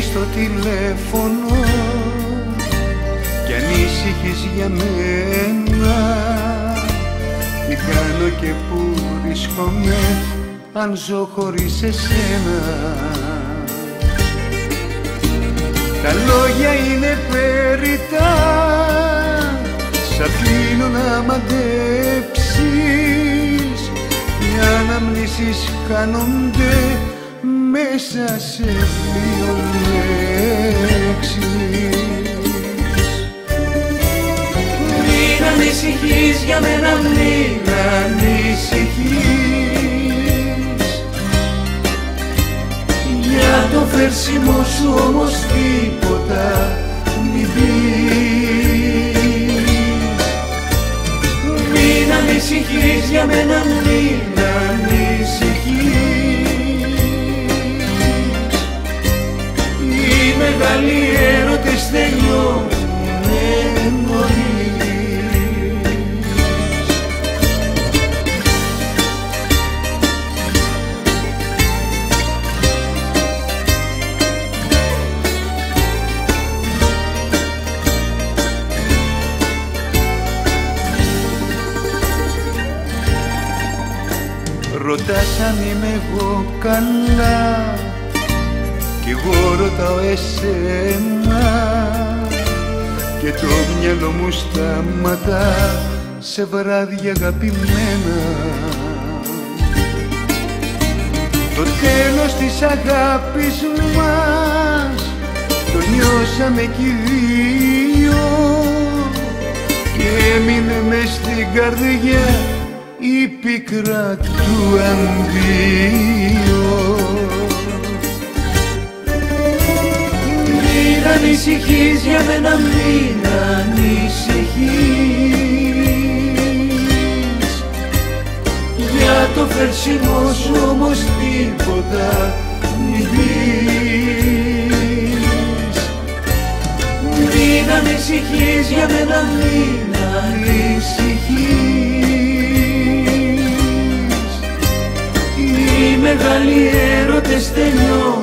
στο τηλέφωνο κι ανήσυχες για μένα Τι κάνω και που βρίσκομαι αν ζω χωρίς εσένα. Τα λόγια είναι περιτά Σ' αφήνω να μαντέψεις Οι αναμνήσεις χάνονται μέσα σε δύο λέξεις. Μην ανησυχείς για μένα, μην ανησυχείς. Για το φέρσιμο σου όμως τίποτα μην πεις. Μην ανησυχείς για μένα, μην έρωτες τελειώνουν νωρίς Ρωτάς αν είμαι εγώ καλά Κι εγώ ρωτάω εσένα Και το μυαλό μου σταματά σε βράδια αγαπημένα Το τέλος της αγάπης μας το νιώσαμε κι οι δύο και έμεινε μες στην καρδιά η πίκρα του αντίο. Μην ανησυχείς για μένα, μην ανησυχείς. Για το φερσινό σου όμως τίποτα μην πεις. Μην ανησυχείς για μένα, μην ανησυχείς. Οι μεγάλοι έρωτες τελειώνουν